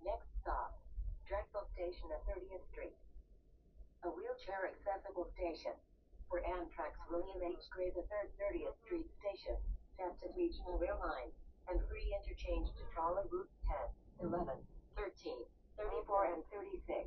Next stop, Drexel Station at 30th Street. A wheelchair accessible station. For Amtrak's William H. Gray III 30th Street Station, Hampton Regional Rail Line, and free interchange to trolley routes 10, 11, 13, 34, and 36.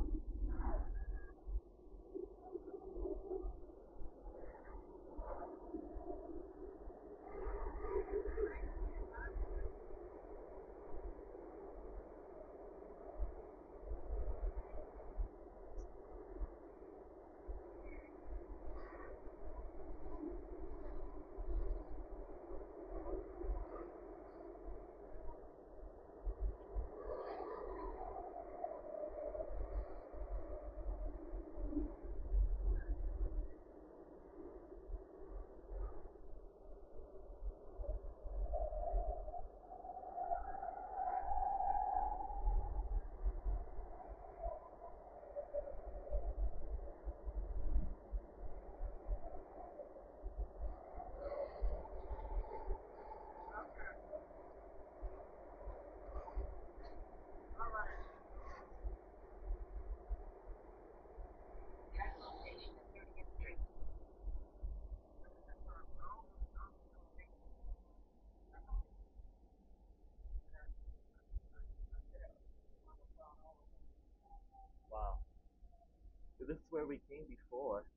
this is where we came before.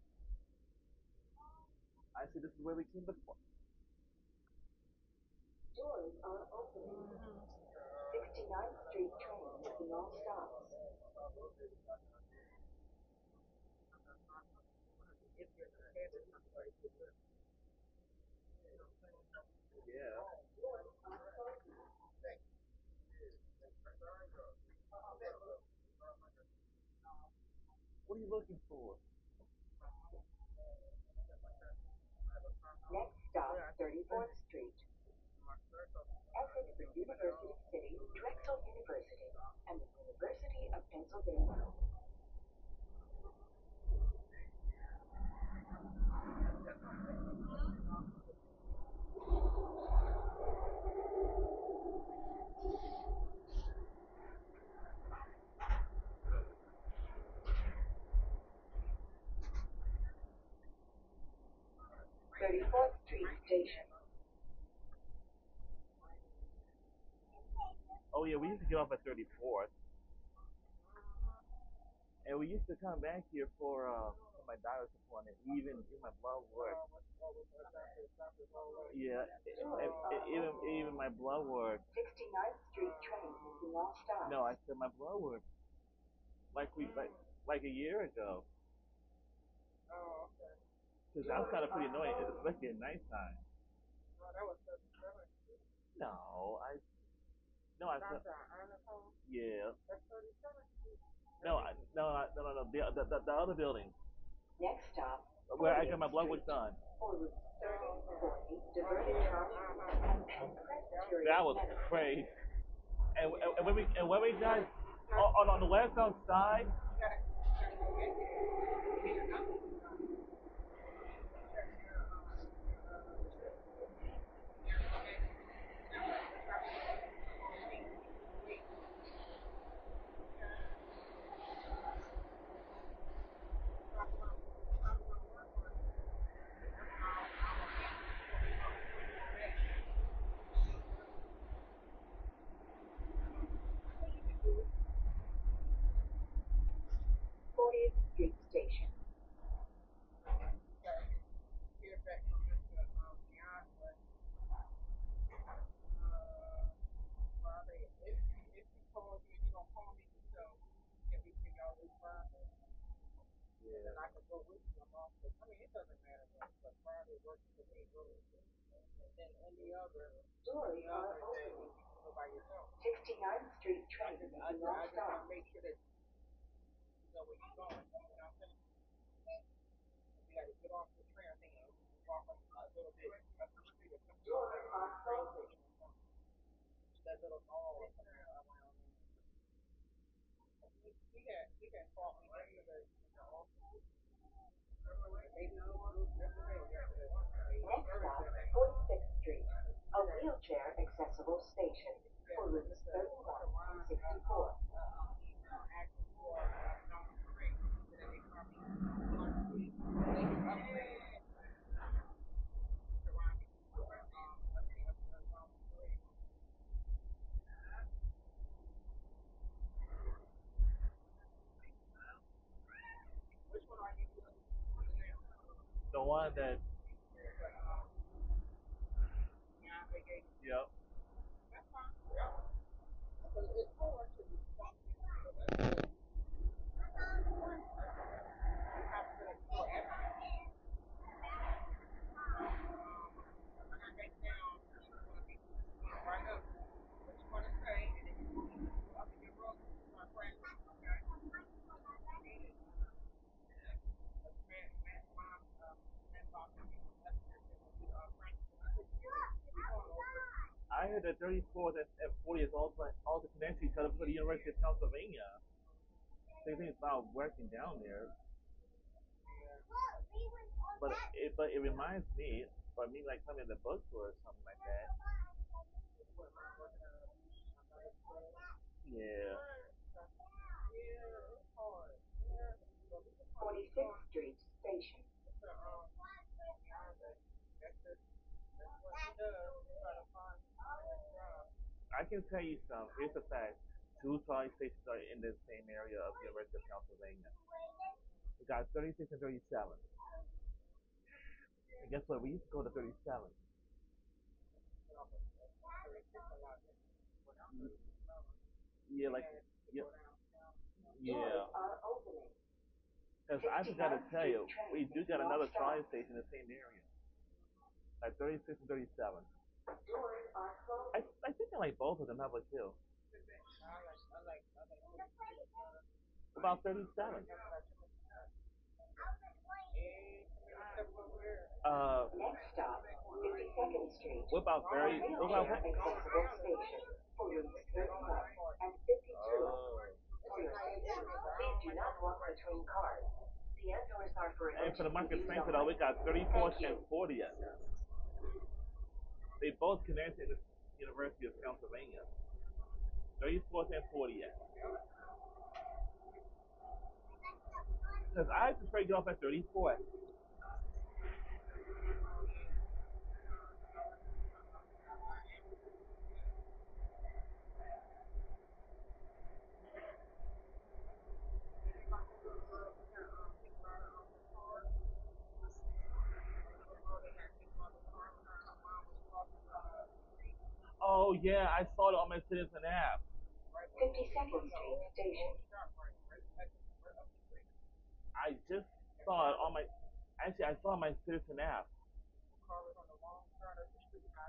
I see this is where we came before. Doors are opening. Mm-hmm. 69th Street train making all stops. If you're prepared to come right to this. Yeah. What are you looking for? Next stop, 34th Street. Exit for University City, Drexel University, and the University of Pennsylvania. Street Station. Oh yeah, we used to get off at 34th. And we used to come back here for uh for my doctor's appointment, even in my blood work. Yeah, e- e- even even my blood work. 69th Street train all stops. No, I said my blood work. Like we like like a year ago. Oh. Cause I was kind of pretty annoying, especially at nighttime. No, that was thirty-seven. No, I. No, I. Dr. Ernest Yeah. that's thirty-seven. No, I, no, I- no, no, no. The, the the the other building Next stop, where I got my blood work done. for routes 30, 40, diverted trolley, and Presbyterian That was crazy. And, and, and when we and when we got on, on the westbound side, Fortieth Street Station. Hear back from Mr. Um, Beyonce. Uh, Friday, if, if he calls me, he gonna call me, so can we figure out this Friday? Yeah. And I can go with you, I'm off, the- I mean, it doesn't matter, but, but Friday works for me, really. And then any other, Doors any are day, opening. you can go by yourself. 69th Street I train just, I, making all I just wanna stops. make sure that you know where you're going, you know what I'm saying? You gotta get off the train, I think, uh, walk a a little bit. I think we see the- Doors are closing. That little mall somewhere around there. He, he had he had yesterday in the office. They know yesterday, yesterday. Next stop, 46th Street, a wheelchair accessible station for routes 31 and 64. asking for uh, number three, so that they probably want to see they can upgrade surrounding um I think up to number three. Which one are you doing? The one that, Yeah, yep. that's fine. Yeah. Because it's four to the so that's good. Have to go for everything. Um, I got that down. It's gonna be right up. What you wanna say, and then you want me to up in your room, my friend. Okay. That's man, man, mom, um, man, talk to me. That's just uh, Frank. We're going over. I heard that 34th and, and 40th also also connect to each other for the University of Pennsylvania. They think about working down there, but it but it reminds me, for me like coming to the bookstore or something like that. Yeah. 46th Street Station. I can tell you some. Here's a fact. Two trolley stations are in the same area of the University of Pennsylvania. We got 36 and 37. And guess what? We used to go to 37. Yeah, like, yeah. Yeah. Because I just got to tell you, we do got another trolley station in the same area. Like 36 and 37. I. I think I like both of them, how about you? About 37. Uh, Next stop, 52nd Street. what about very, what about, accessible station for routes 31 and 52. oh. For your please do not walk between cars. The end doors are for And for the Market use Frankford, we got 34th and 40th. They both connect to the University of Pennsylvania. 34th and 40th. Because I prefer to get off at 34th. Oh yeah, I saw it on my Citizen app. 52nd Street Station. I just saw it on my. Actually, I saw it on my Citizen app.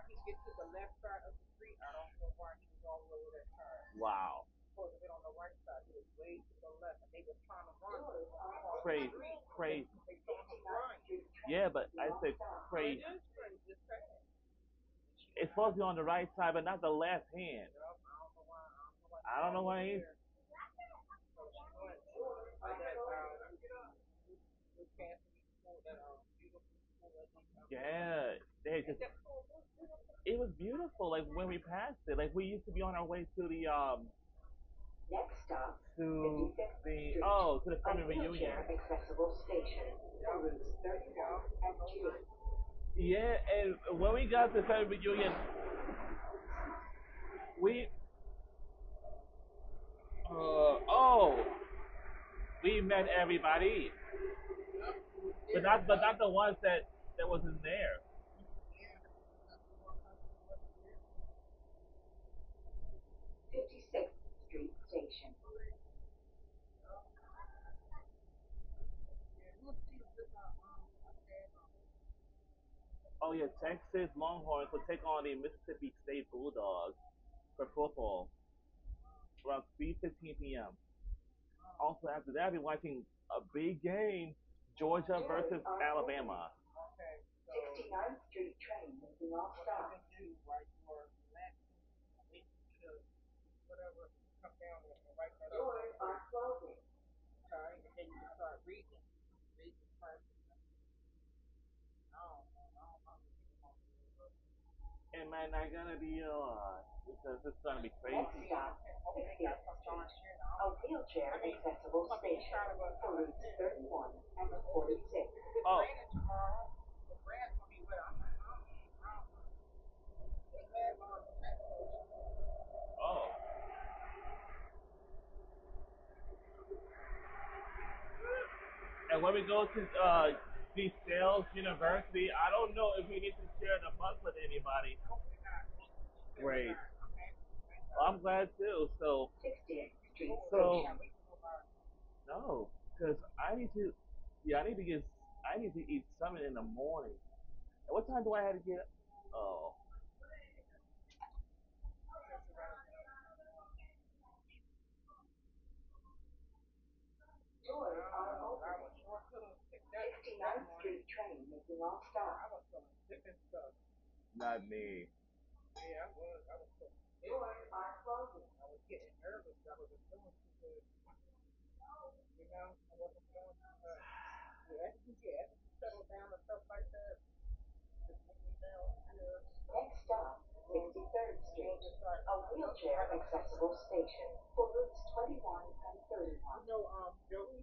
He gets to the left side of the street. I don't know why he was all over that side. Wow, supposed to be on the right side. He was way to the left, and they was trying to run. Doors are crazy, crazy. They saw him run. 59th Street train. Yeah, but I said It crazy. Is crazy. It's supposed to be on the right side, but not the left hand. I don't know why. I don't know why. I don't know why. He's, So she went to that this fancy school, that beautiful school. that they, yeah, they just. That school was beautiful. It was beautiful. Like when we passed it, like we used to be on our way to the um Next stop, to 56th the oh to the A family reunion. accessible station for routes 31 and 2. Yeah, and when we got to the family reunion, we uh oh we met everybody, but not but not the ones that that wasn't there. Oh yeah, Texas Longhorns will take on the Mississippi State Bulldogs for football around 3:15 p.m. Also after that, I'll be watching a big game, Georgia versus Alabama. Okay, so 69th Street train will off stop. Am I not gonna be uh because it's gonna be Next crazy. stop, Hopefully they got 60th some darn Street. shit. A I don't wheelchair accessible station kind of a- for routes 31 and 46. Oh. raining tomorrow, the grass gonna be wet. I'm like, I don't, I don't. They had one on the track station. Oh. And when we go to uh the Sales University, I don't know if we need to share the bus with anybody. Great. I'm. Well, I'm glad too. So 60th Street So- Station. We can go by. no, because I need to. Yeah, I need to get. I need to eat something in the morning. And what time do I have to get? Oh, are I open. was sure could've picked that 69th Street train making all I stops. was feeling sick and stuff. not me. Yeah, I was. I was feeling sick. Doors are closing. I was getting nervous. I wasn't feeling too good. You know, I wasn't feeling too good. Yeah, after you get, after you settle down and stuff like that, just make me down here. Next stop, 63rd Street. Just start, A wheelchair accessible station for routes 21 and 31. you know, um, Joey,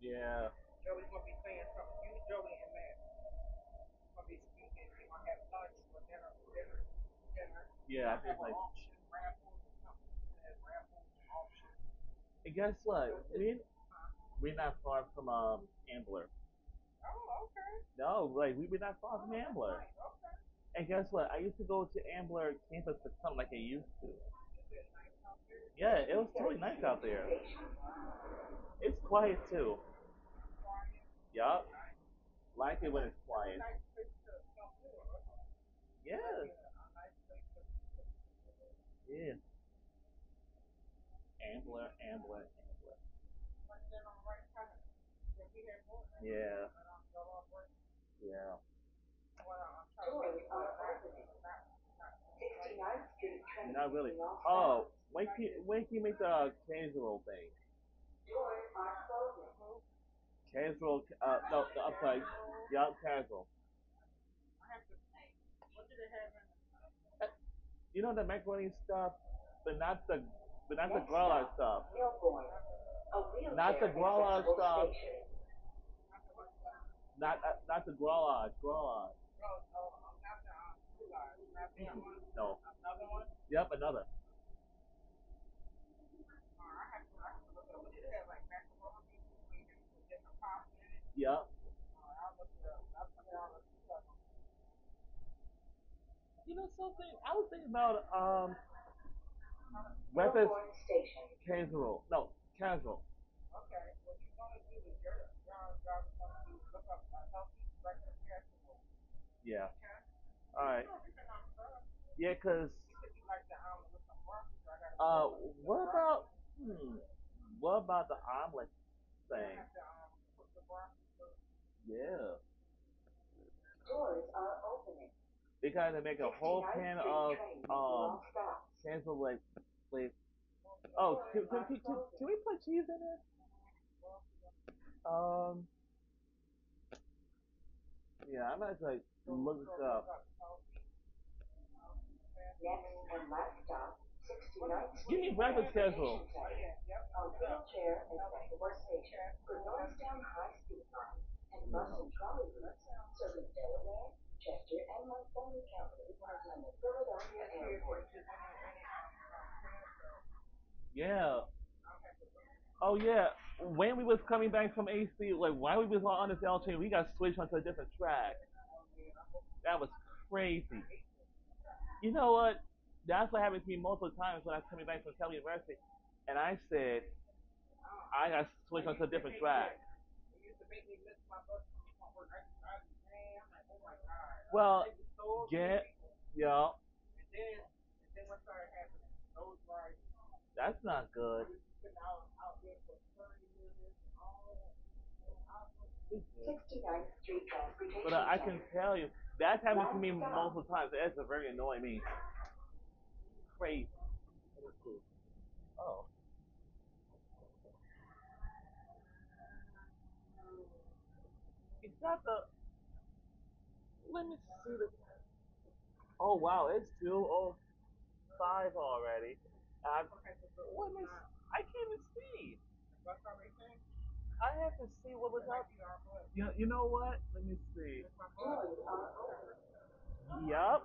Yeah. Joey's gonna be saying something. You, Joey, and Matt gonna be speaking. They gonna have lunch for dinner, dinner, dinner. Yeah, I think like. auction, raffles, or something. They have raffles and guess what? We we're not far from um Ambler. Oh, okay. No, like we were not far from Ambler. Okay. And guess what? I used to go to Ambler campus to come like I used to. Is it nice out there? Yeah, it was totally nice out there. It's quiet too. Yup. Like it when it's quiet. Nice place to come to. huh? Yeah. Yeah, a nice place to. Yeah. Ambler, Ambler, Ambler. Right there on the right side. Yeah, we had more. Yeah. Right on the off right. Yeah. Well, I'm trying to make it Doors are not- opening. not- not- 69th Street train Not really. Oh, stops. when can when can you make the casual thing? Doors. Casual. Uh, no, no, I'm sorry. Yup, casual. I have to. What do they have in? You know the macaroni stuff, but not the, but not the Next growler stop, stuff. A Not the Guala stuff. station. Not uh, not the growler, growler. Oh, oh, I'm not You know something? I was thinking about um Station. casual. No, casual. Okay, what you're gonna do is your, your gonna do, look up healthy breakfast casserole. Yeah. All right. You know, you can, serve. Yeah, cause You said you like the omelet with some broccoli, so I gotta. uh, what about hmm, what about the omelet thing? um, put the broccoli first. Yeah. Doors are opening. They gotta make a whole 69th pan of um stops. casual like with. Oh, can, can, can, can, can we put cheese in it? Um. Yeah, I'm gonna like look this up. Next and last stop, 69th Street. Give me breakfast casual. Transportation Center. A wheelchair accessible station for Norristown High Speed Line and bus and trolley routes serving Delaware, Chester, and Montgomery counties and the Philadelphia Airport. Yeah. Oh yeah. When we was coming back from AC, like while we was on this L train, we got switched onto a different track. That was crazy. You know what? That's what happened to me multiple times when I was coming back from Cal University, and I said I got switched onto a different track. Well, yeah, yeah. That's not good. But uh, I can tell you, that's happened to me multiple times. That's a very annoying me. Crazy. Oh. It's not the let me see the. Oh wow, it's two oh five already. I, so let me. s- I can't even see. I have to see what was up. You, you know what? Let me see. Yup.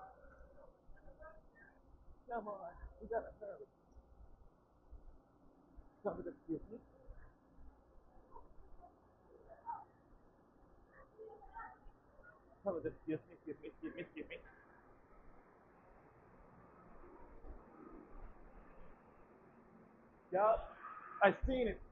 Come on, we gotta hurry. Come to excuse me. Me, me, me, me. Yup. I seen it.